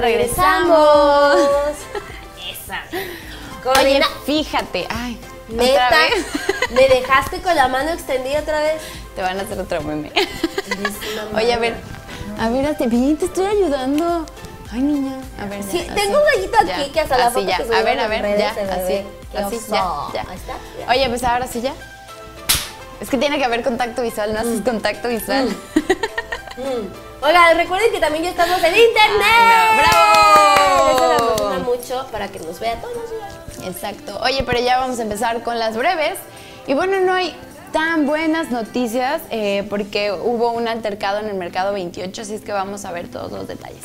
Regresamos. Esa. Oye, fíjate. Ay, Neta, ¿me dejaste con la mano extendida otra vez? Te van a hacer otro meme. Oye, a ver. A ver, bien, te estoy ayudando. Ay, niña. A ver, Sí, tengo un gallito aquí que hasta la foto ya. que a ver, a ver, ya, así. Así, oso. ya, ya. Ahí está. ya. Oye, pues ahora sí ya. Es que tiene que haber contacto visual, no haces contacto visual. Mm. Oigan, recuerden que también ya estamos en internet. Ay, no, ¡bravo! Eso nos emociona mucho que nos vea todos. Exacto. Oye, pero ya vamos a empezar con las breves. Y bueno, no hay tan buenas noticias eh, porque hubo un altercado en el mercado 28, así es que vamos a ver todos los detalles.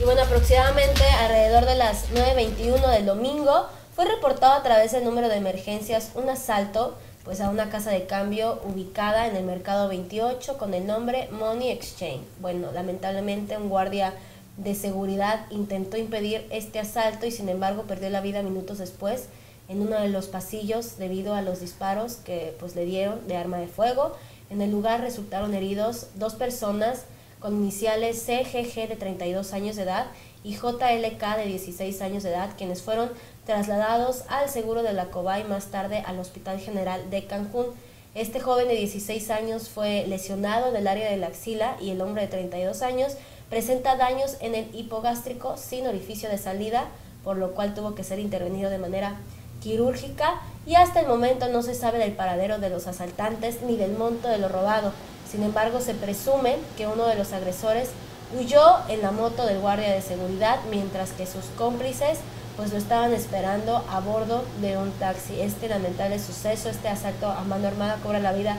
Y bueno, aproximadamente alrededor de las 9.21 del domingo fue reportado a través del número de emergencias un asalto pues a una casa de cambio ubicada en el mercado 28 con el nombre Money Exchange. Bueno, lamentablemente un guardia de seguridad intentó impedir este asalto y sin embargo perdió la vida minutos después en uno de los pasillos debido a los disparos que pues le dieron de arma de fuego. En el lugar resultaron heridos dos personas con iniciales CGG de 32 años de edad y JLK de 16 años de edad, quienes fueron trasladados al seguro de la Cobay más tarde al Hospital General de Cancún. Este joven de 16 años fue lesionado en el área de la axila y el hombre de 32 años presenta daños en el hipogástrico sin orificio de salida, por lo cual tuvo que ser intervenido de manera quirúrgica y hasta el momento no se sabe del paradero de los asaltantes ni del monto de lo robado. Sin embargo, se presume que uno de los agresores huyó en la moto del guardia de seguridad mientras que sus cómplices pues lo estaban esperando a bordo de un taxi. Este lamentable suceso, este asalto a mano armada cobra la vida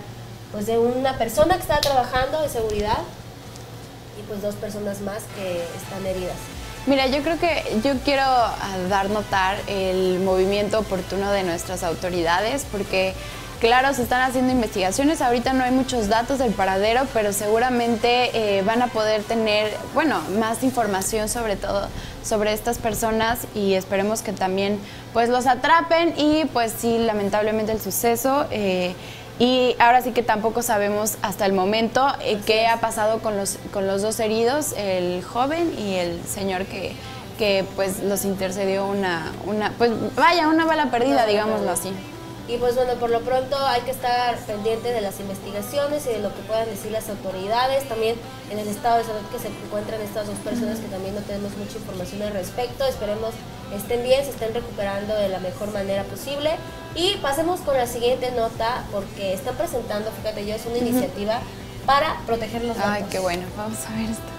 pues de una persona que estaba trabajando de seguridad pues dos personas más que están heridas. Mira, yo creo que yo quiero ah, dar notar el movimiento oportuno de nuestras autoridades porque claro, se están haciendo investigaciones, ahorita no hay muchos datos del paradero, pero seguramente eh, van a poder tener, bueno, más información sobre todo sobre estas personas y esperemos que también pues los atrapen y pues sí, lamentablemente el suceso. eh, y ahora sí que tampoco sabemos hasta el momento eh, qué ha pasado con los, con los dos heridos, el joven y el señor que, que pues los intercedió una, una, pues vaya, una bala perdida, bala digámoslo así. Y pues bueno, por lo pronto hay que estar pendiente de las investigaciones y de lo que puedan decir las autoridades, también en el estado de salud que se encuentran estas dos personas que también no tenemos mucha información al respecto. Esperemos estén bien, se estén recuperando de la mejor manera posible. Y pasemos con la siguiente nota porque están presentando, fíjate yo, es una iniciativa para proteger los datos. Ay, qué bueno, vamos a ver esto.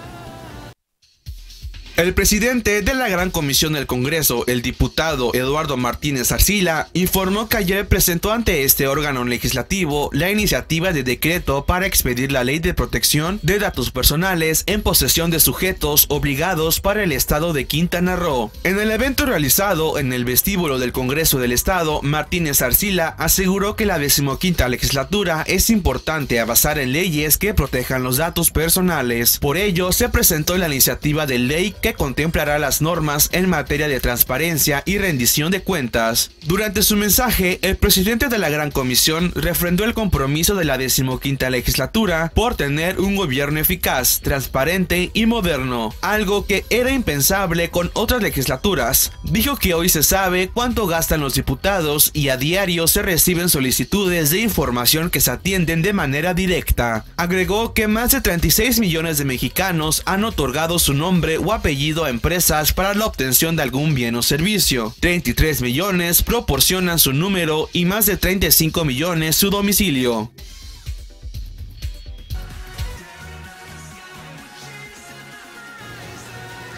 El presidente de la Gran Comisión del Congreso, el diputado Eduardo Martínez Arcila, informó que ayer presentó ante este órgano legislativo la iniciativa de decreto para expedir la ley de protección de datos personales en posesión de sujetos obligados para el estado de Quintana Roo. En el evento realizado en el vestíbulo del Congreso del Estado, Martínez Arcila aseguró que la decimoquinta legislatura es importante avanzar en leyes que protejan los datos personales. Por ello, se presentó la iniciativa de ley que contemplará las normas en materia de transparencia y rendición de cuentas. Durante su mensaje, el presidente de la Gran Comisión refrendó el compromiso de la decimoquinta legislatura por tener un gobierno eficaz, transparente y moderno, algo que era impensable con otras legislaturas. Dijo que hoy se sabe cuánto gastan los diputados y a diario se reciben solicitudes de información que se atienden de manera directa. Agregó que más de 36 millones de mexicanos han otorgado su nombre o apellido a empresas para la obtención de algún bien o servicio. 33 millones proporcionan su número y más de 35 millones su domicilio.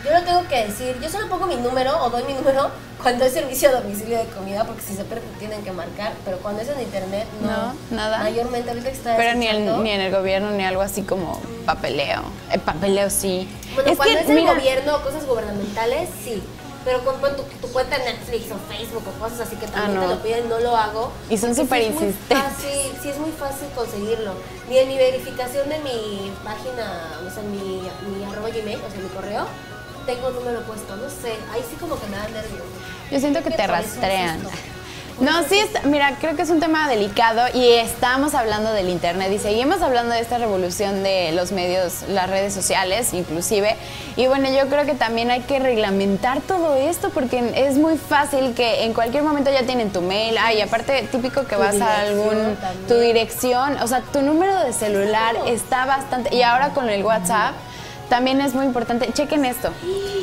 Yo lo tengo que decir, yo solo pongo mi número o doy mi número cuando es servicio a domicilio de comida, porque si se pierde tienen que marcar, pero cuando es en internet, no. No, nada. Mayormente ahorita está Pero ni, el- ni en el gobierno ni algo así como papeleo. El papeleo sí. Bueno, cuando es el mira, gobierno cosas gubernamentales, sí. Pero con, con tu, tu cuenta en Netflix o Facebook o cosas así que también Ah, no. te lo piden, no lo hago. Y son súper sí es insistentes. fácil- Sí, es muy fácil conseguirlo. Ni en mi verificación de mi página, o sea, mi, mi arroba Gmail, o sea, mi correo, tengo un número puesto. No sé, ahí sí como que me da nervios. Yo siento que Creo te rastrean. No, sí, mira, creo que es un tema delicado y estamos hablando del Internet y seguimos hablando de esta revolución de los medios, las redes sociales inclusive. Y bueno, yo creo que también hay que reglamentar todo esto porque es muy fácil que en cualquier momento ya tienen tu mail, ay, aparte típico que vas a algún, tu dirección, o sea, tu número de celular está bastante, y ahora con el WhatsApp también es muy importante, chequen esto.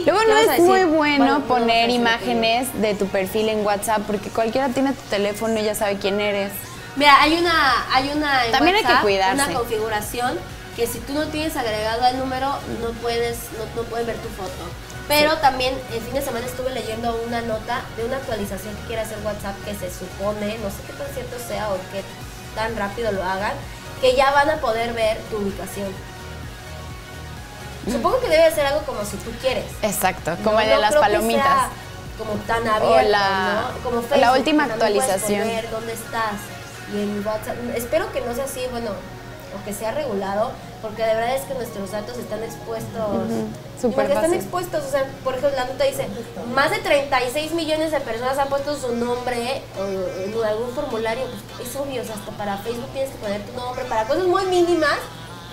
Luego no es muy bueno poner imágenes de tu perfil en WhatsApp porque cualquiera tiene tu teléfono y ya sabe quién eres. Mira, hay una, hay una también hay que cuidarse. una configuración que si tú no tienes agregado al número no puedes, no, pueden ver tu foto. Pero también el fin de semana estuve leyendo una nota de una actualización que quiere hacer WhatsApp que se supone, no sé qué tan cierto sea o qué tan rápido lo hagan, que ya van a poder ver tu ubicación. Supongo que debe ser algo como si tú quieres. Exacto, como el de las palomitas. como tan abierto, la, ¿no? Como la última actualización. Poner dónde estás. Y en WhatsApp, espero que no sea así, bueno, o que sea regulado, porque de verdad es que nuestros datos están expuestos. Uh porque están expuestos, o sea, por ejemplo, la nota dice, más de 36 millones de personas han puesto su nombre en algún formulario, pues es obvio, o sea, hasta para Facebook tienes que poner tu nombre, para cosas muy mínimas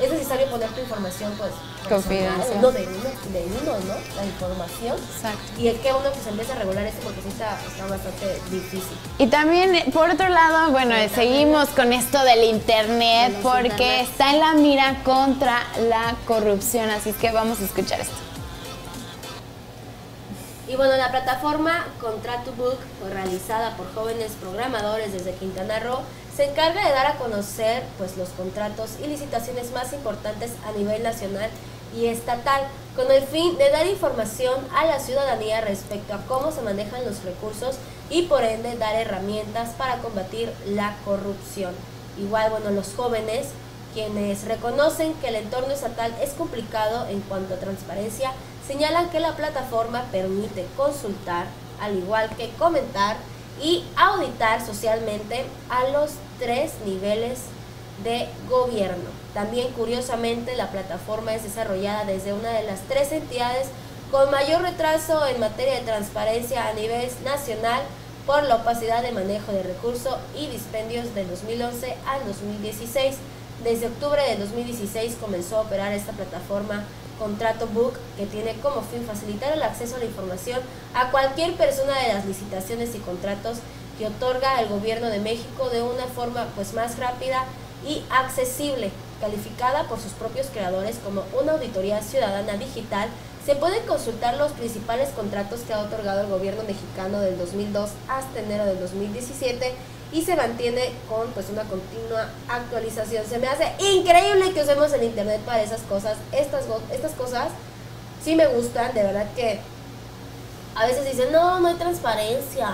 es necesario poner tu información, pues, confidencial. No, de uno, de uno, ¿no? La información. Exacto. Y es que uno pues empieza a regular esto porque sí está, está bastante difícil. Y también, por otro lado, bueno, seguimos con esto del internet porque está en la mira contra la corrupción, así que vamos a escuchar esto. Y bueno, la plataforma Contrato Book, realizada por jóvenes programadores desde Quintana Roo, se encarga de dar a conocer pues, los contratos y licitaciones más importantes a nivel nacional y estatal, con el fin de dar información a la ciudadanía respecto a cómo se manejan los recursos y por ende dar herramientas para combatir la corrupción. Igual, bueno, los jóvenes, quienes reconocen que el entorno estatal es complicado en cuanto a transparencia, señalan que la plataforma permite consultar, al igual que comentar, y auditar socialmente a los tres niveles de gobierno. También curiosamente la plataforma es desarrollada desde una de las tres entidades con mayor retraso en materia de transparencia a nivel nacional por la opacidad de manejo de recursos y dispendios del 2011 al 2016. Desde octubre de 2016 comenzó a operar esta plataforma Contrato Book, que tiene como fin facilitar el acceso a la información a cualquier persona de las licitaciones y contratos que otorga el gobierno de México de una forma pues más rápida y accesible, calificada por sus propios creadores como una auditoría ciudadana digital. Se pueden consultar los principales contratos que ha otorgado el gobierno mexicano del 2002 hasta enero del 2017 y se mantiene con pues una continua actualización. Se me hace increíble que usemos el internet para esas cosas. Estas, estas cosas sí me gustan, de verdad que a veces dicen, no, no hay transparencia.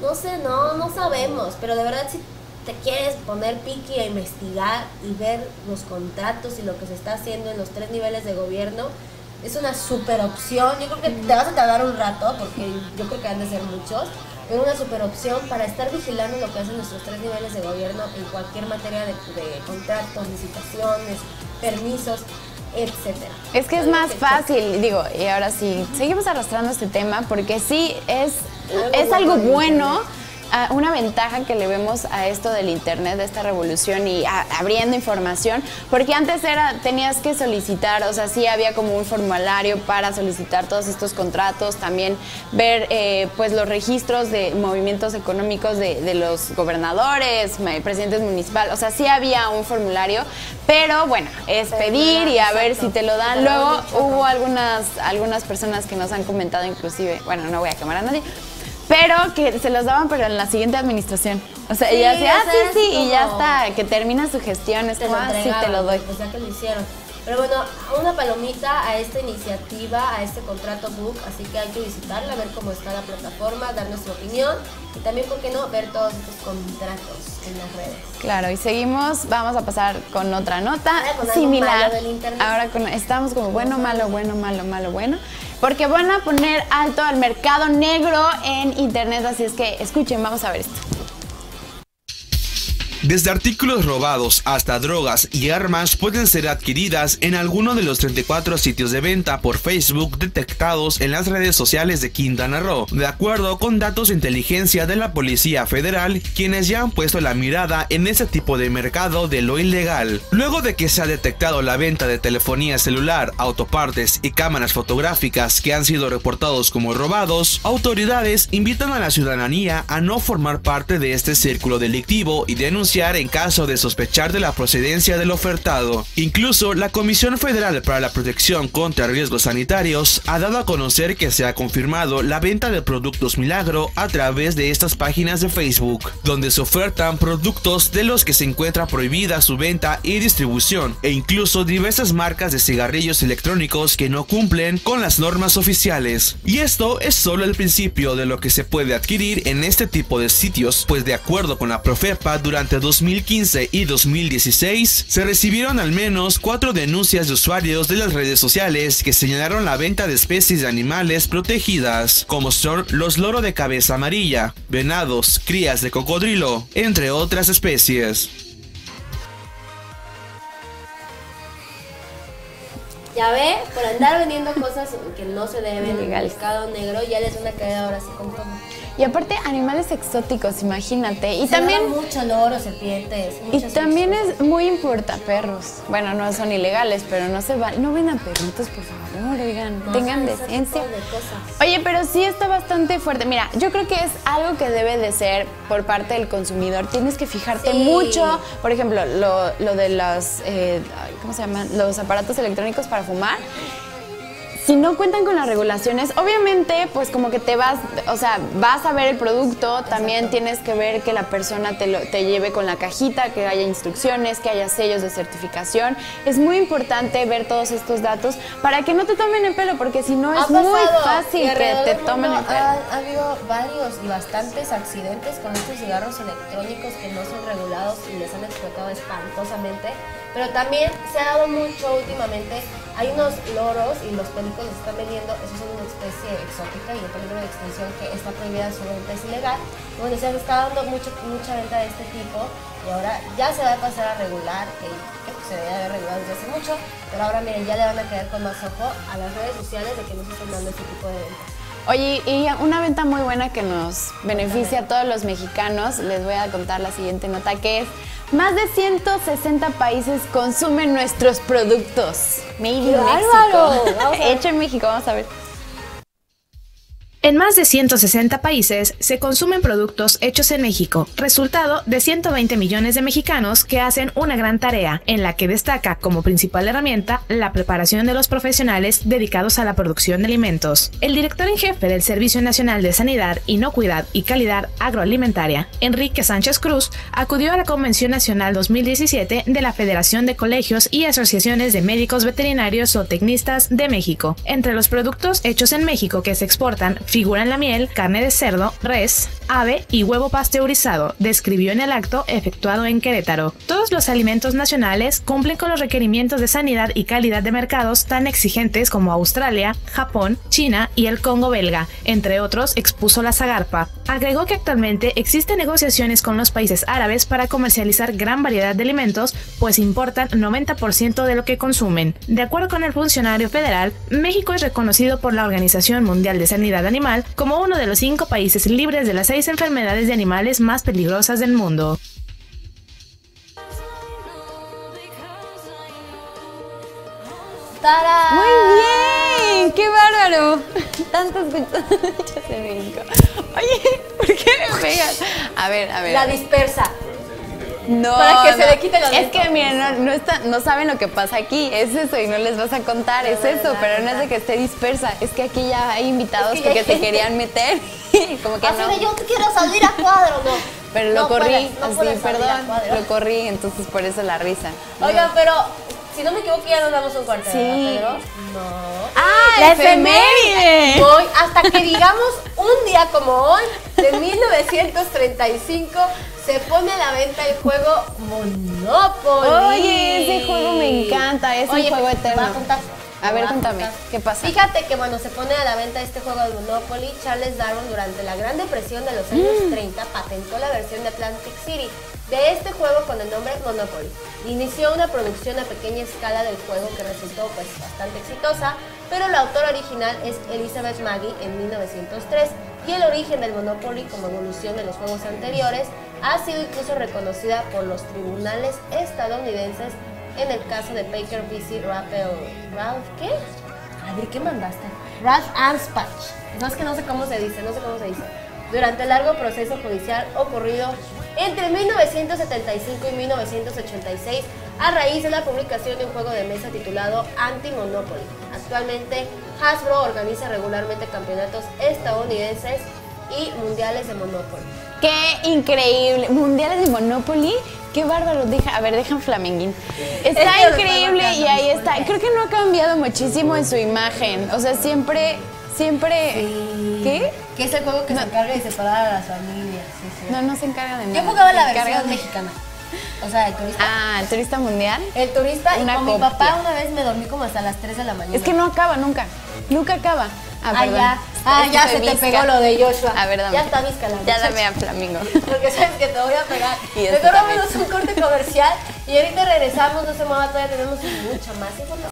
No sé, no, no sabemos, pero de verdad si te quieres poner piqui a investigar y ver los contratos y lo que se está haciendo en los tres niveles de gobierno, es una super opción. Yo creo que te vas a tardar un rato, porque yo creo que han de ser muchos, es una super opción para estar vigilando lo que hacen nuestros tres niveles de gobierno en cualquier materia de, contratos, licitaciones, permisos, etcétera. Es que es más fácil, digo, y ahora sí, seguimos arrastrando este tema porque sí es, es algo bueno una ventaja que le vemos a esto del internet, de esta revolución y abriendo información, porque antes era tenías que solicitar, o sea, sí había como un formulario para solicitar todos estos contratos, también ver eh, pues los registros de movimientos económicos de, los gobernadores, presidentes municipales, o sea, sí había un formulario, pero bueno, es pedir y a ver si te lo dan. Luego hubo algunas, algunas personas que nos han comentado inclusive, bueno, no voy a quemar a nadie, pero que se los daban, pero en la siguiente administración. O sea, ella decía, ah, sí, sí, y ya está, que termina su gestión, es como, ah, sí, te lo doy. O sea, que lo hicieron. Pero bueno, una palomita a esta iniciativa, a este contrato book, así que hay que visitarla, ver cómo está la plataforma, dar nuestra opinión y también, ¿por qué no?, ver todos estos contratos en las redes. Claro, y seguimos, vamos a pasar con otra nota similar. Ahora con, estamos como bueno, malo, bueno, malo, malo, bueno porque van a poner alto al mercado negro en internet, así es que escuchen, vamos a ver esto. Desde artículos robados hasta drogas y armas pueden ser adquiridas en alguno de los 34 sitios de venta por Facebook detectados en las redes sociales de Quintana Roo, de acuerdo con datos de inteligencia de la Policía Federal, quienes ya han puesto la mirada en ese tipo de mercado de lo ilegal. Luego de que se ha detectado la venta de telefonía celular, autopartes y cámaras fotográficas que han sido reportados como robados, autoridades invitan a la ciudadanía a no formar parte de este círculo delictivo y denunciar en caso de sospechar de la procedencia del ofertado. Incluso la Comisión Federal para la Protección contra Riesgos Sanitarios ha dado a conocer que se ha confirmado la venta de productos milagro a través de estas páginas de Facebook, donde se ofertan productos de los que se encuentra prohibida su venta y distribución, e incluso diversas marcas de cigarrillos electrónicos que no cumplen con las normas oficiales. Y esto es solo el principio de lo que se puede adquirir en este tipo de sitios, pues de acuerdo con la Profepa, durante 2015 y 2016 se recibieron al menos cuatro denuncias de usuarios de las redes sociales que señalaron la venta de especies de animales protegidas, como son los loro de cabeza amarilla, venados, crías de cocodrilo, entre otras especies. Ya ve, por andar vendiendo cosas que no se deben en el mercado negro, ya les van a caer ahora sí con. Y aparte, animales exóticos, imagínate. Y Se también. mucho loro, serpientes. Y también es muy importa perros. Bueno, no son ilegales, pero no se van. No vendan perritos, por favor, oigan. No tengan decencia. tipo de cosas. Oye, pero sí está bastante fuerte. Mira, yo creo que es algo que debe de ser por parte del consumidor. Tienes que fijarte Sí. mucho. Por ejemplo, lo, lo de los, eh, ¿cómo se llaman? Los aparatos electrónicos para fumar. Si no cuentan con las regulaciones, obviamente, pues como que te vas, o sea, vas a ver el producto, también tienes que ver que la persona te, lo- te lleve con la cajita, que haya instrucciones, que haya sellos de certificación. Es muy importante ver todos estos datos para que no te tomen el pelo, porque si no es muy fácil que te tomen el pelo. Ha, ha habido varios y bastantes accidentes con estos cigarros electrónicos que no son regulados y les han explotado espantosamente. Pero también se ha dado mucho últimamente. Hay unos loros y los pericos los están vendiendo. Esos son una especie exótica y en peligro de extinción que está prohibida su venta, es ilegal. Y bueno, se está dando mucho, mucha venta de este tipo y ahora ya se va a pasar a regular, que que se debe haber regulado desde hace mucho, pero ahora miren, ya le van a caer con más ojo a las redes sociales de que no se estén dando este tipo de ventas. Oye, y una venta muy buena que nos beneficia a todos los mexicanos, les voy a contar la siguiente nota, que es más de 160 países consumen nuestros productos. Made in. México. Hecho en México, vamos a ver. En más de 160 países se consumen productos hechos en México, resultado de 120 millones de mexicanos que hacen una gran tarea, en la que destaca como principal herramienta la preparación de los profesionales dedicados a la producción de alimentos. El director en jefe del Servicio Nacional de Sanidad, Inocuidad y Calidad Agroalimentaria, Enrique Sánchez Cruz, acudió a la Convención Nacional 2017 de la Federación de Colegios y Asociaciones de Médicos Veterinarios o Tecnistas de México. Entre los productos hechos en México que se exportan figuran la miel, carne de cerdo, res, ave y huevo pasteurizado, describió en el acto efectuado en Querétaro. Todos los alimentos nacionales cumplen con los requerimientos de sanidad y calidad de mercados tan exigentes como Australia, Japón, China y el Congo belga, entre otros, expuso la Zagarpa. Agregó que actualmente existen negociaciones con los países árabes para comercializar gran variedad de alimentos, pues importan 90% de lo que consumen. De acuerdo con el funcionario federal, México es reconocido por la Organización Mundial de Sanidad Animal como uno de los cinco países libres de las seis enfermedades de animales más peligrosas del mundo. ¡Tarán! Muy bien, qué bárbaro. En México. Oye, ¿por qué me pegas? A ver, a ver. La a ver. dispersa. No, Para que se le quite lo Es que miren, no, no, está- no saben lo que pasa aquí, es eso y no les vas a contar, es eso, pero no, no es de que esté dispersa, es que aquí ya hay invitados Es que hay se querían meter, como que Así no. de yo quiero salir a cuadro, no. Pero lo No corrí, puedes, no así, perdón, lo corrí, entonces por eso la risa. Oigan, pero si no me equivoco ya nos damos un cuarto, Sí. ¿verdad, Pedro? No. ¡Ah, La efeméride! Hoy, hasta que digamos un día como hoy, de 1935, se pone a la venta el juego Monopoly. Oye, ese juego me encanta, es un juego te voy a eterno. contar. A ver, cuéntame, ¿qué pasa? Fíjate que bueno, se pone a la venta este juego de Monopoly. Charles Darwin durante la Gran Depresión de los años Mm. 30 patentó la versión de Atlantic City de este juego con el nombre Monopoly. Inició una producción a pequeña escala del juego que resultó pues bastante exitosa, pero la autora original es Elizabeth Maggie en 1903 y el origen del Monopoly como evolución de los juegos anteriores ha sido incluso reconocida por los tribunales estadounidenses en el caso de Baker Raphael Ralph ¿qué? A ver, ¿qué mandaste? Ralph Anspach. No es que no sé cómo se dice, no sé cómo se dice. Durante el largo proceso judicial ocurrido entre 1975 y 1986 a raíz de la publicación de un juego de mesa titulado Anti-Monopoly. Actualmente, Hasbro organiza regularmente campeonatos estadounidenses y mundiales de Monopoly. Qué increíble. Mundiales de Monopoly. Qué bárbaro. Deja, a ver, dejan Flaminguín. Está increíble y ahí está. Creo que no ha cambiado muchísimo en su imagen. O sea, siempre, siempre. ¿Qué? Que es el juego que No. se encarga de separar a las familias. sí, sí. No, no se encarga de nada. Yo jugaba la versión de- mexicana. O sea, el turista. Ah, el turista mundial. El turista Una y con mi papá una vez me dormí como hasta las 3 de la mañana. Es que no acaba nunca. Nunca acaba. Ah, Ah, ya. Ah, ya se te pegó lo de Joshua. A ver, dame. Ya está visca la Ya dame a Flamingo. Porque sabes que te voy a pegar. Y esto Mejor vámonos un corte comercial y ahorita regresamos, no se mueva, todavía tenemos mucha más información.